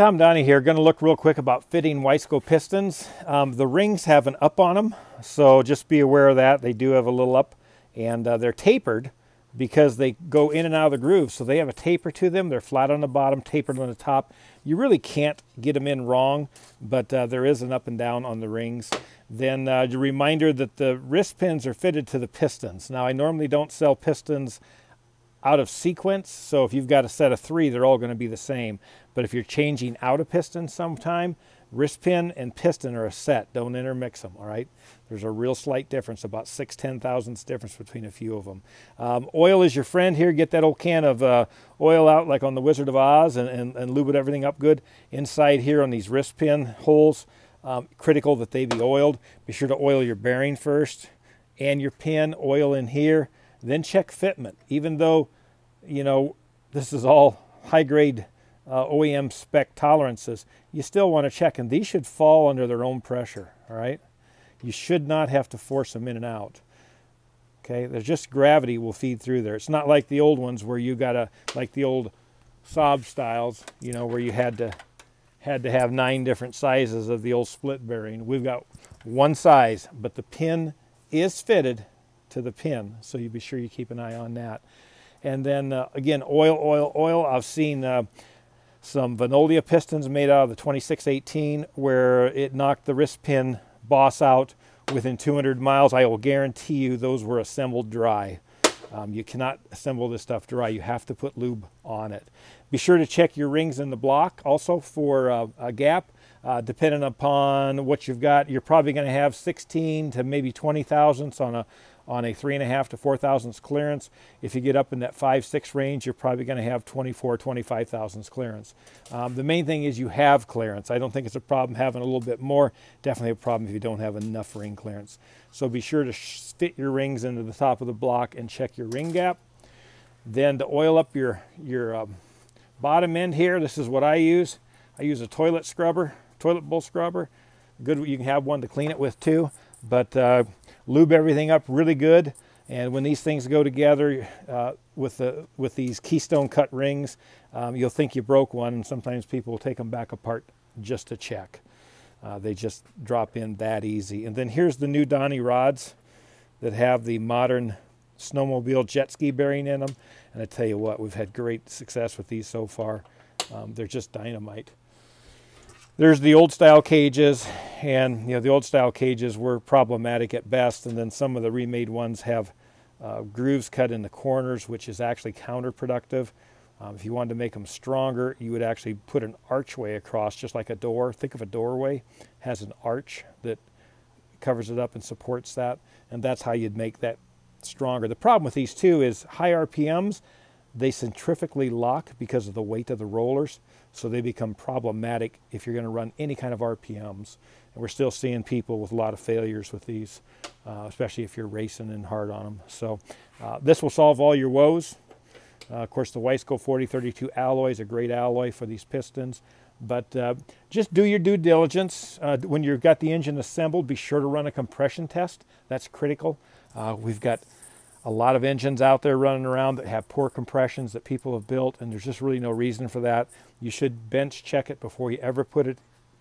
Tom Donney here, going to look real quick about fitting Wiseco pistons. Um, the rings have an up on them, so just be aware of that. They do have a little up, and uh, they're tapered because they go in and out of the groove. So they have a taper to them. They're flat on the bottom, tapered on the top. You really can't get them in wrong, but uh, there is an up and down on the rings. Then uh, a reminder that the wrist pins are fitted to the pistons. Now I normally don't sell pistons out of sequence. So if you've got a set of three, they're all going to be the same. But if you're changing out a piston sometime, wrist pin and piston are a set. Don't intermix them, all right? There's a real slight difference, about six, ten thousandths difference between a few of them. Um, oil is your friend here. Get that old can of uh, oil out like on the Wizard of Oz and, and, and lube it everything up good. Inside here on these wrist pin holes, um, critical that they be oiled. Be sure to oil your bearing first and your pin, oil in here then check fitment. Even though, you know, this is all high grade uh, OEM spec tolerances, you still want to check. And these should fall under their own pressure, all right? You should not have to force them in and out. Okay, there's just gravity will feed through there. It's not like the old ones where you got to, like the old Saab styles, you know, where you had to had to have nine different sizes of the old split bearing. We've got one size, but the pin is fitted to the pin. So you be sure you keep an eye on that. And then uh, again, oil, oil, oil. I've seen uh, some Venolia pistons made out of the 2618 where it knocked the wrist pin boss out within 200 miles. I will guarantee you those were assembled dry. Um, you cannot assemble this stuff dry. You have to put lube on it. Be sure to check your rings in the block also for uh, a gap. Uh, depending upon what you've got, you're probably going to have 16 to maybe 20 thousandths on a on a three and a half to four thousandths clearance. If you get up in that five, six range, you're probably going to have 24, 25 thousandths clearance. Um, the main thing is you have clearance. I don't think it's a problem having a little bit more. Definitely a problem if you don't have enough ring clearance. So be sure to fit your rings into the top of the block and check your ring gap. Then to oil up your, your um, bottom end here, this is what I use. I use a toilet scrubber, toilet bowl scrubber. Good, you can have one to clean it with too. But uh, lube everything up really good. And when these things go together uh, with, the, with these keystone cut rings, um, you'll think you broke one. And sometimes people will take them back apart just to check. Uh, they just drop in that easy. And then here's the new Donney rods that have the modern snowmobile jet ski bearing in them. And I tell you what, we've had great success with these so far. Um, they're just dynamite. There's the old style cages, and you know the old style cages were problematic at best, and then some of the remade ones have uh, grooves cut in the corners, which is actually counterproductive. Um, if you wanted to make them stronger, you would actually put an archway across, just like a door. Think of a doorway, has an arch that covers it up and supports that, and that's how you'd make that stronger. The problem with these two is high RPMs, they centrifugally lock because of the weight of the rollers, so they become problematic if you're going to run any kind of RPMs. And we're still seeing people with a lot of failures with these, uh, especially if you're racing and hard on them. So uh, this will solve all your woes. Uh, of course, the Wiseco 4032 alloy is a great alloy for these pistons. But uh, just do your due diligence. Uh, when you've got the engine assembled, be sure to run a compression test. That's critical. Uh, we've got a lot of engines out there running around that have poor compressions that people have built, and there's just really no reason for that. You should bench check it before you ever put it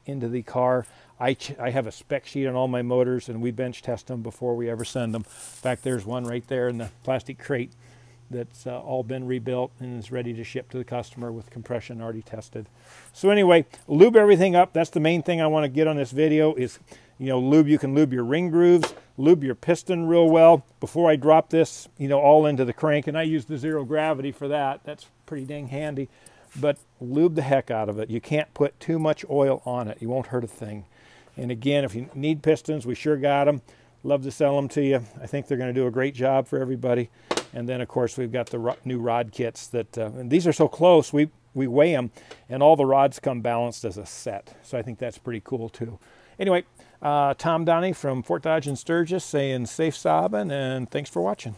into the car. I, I have a spec sheet on all my motors, and we bench test them before we ever send them. In fact, there's one right there in the plastic crate that's uh, all been rebuilt and is ready to ship to the customer with compression already tested. So anyway, lube everything up. That's the main thing I want to get on this video is, you know, lube. You can lube your ring grooves, lube your piston real well. Before I drop this, you know, all into the crank, and I use the zero gravity for that. That's pretty dang handy. But lube the heck out of it. You can't put too much oil on it. You won't hurt a thing. And again, if you need pistons, we sure got them. Love to sell them to you. I think they're going to do a great job for everybody. And then, of course, we've got the new rod kits that, uh, and these are so close, we, we weigh them, and all the rods come balanced as a set. So I think that's pretty cool, too. Anyway, uh, Tom Donney from Fort Dodge and Sturgis saying safe Saabing, and thanks for watching.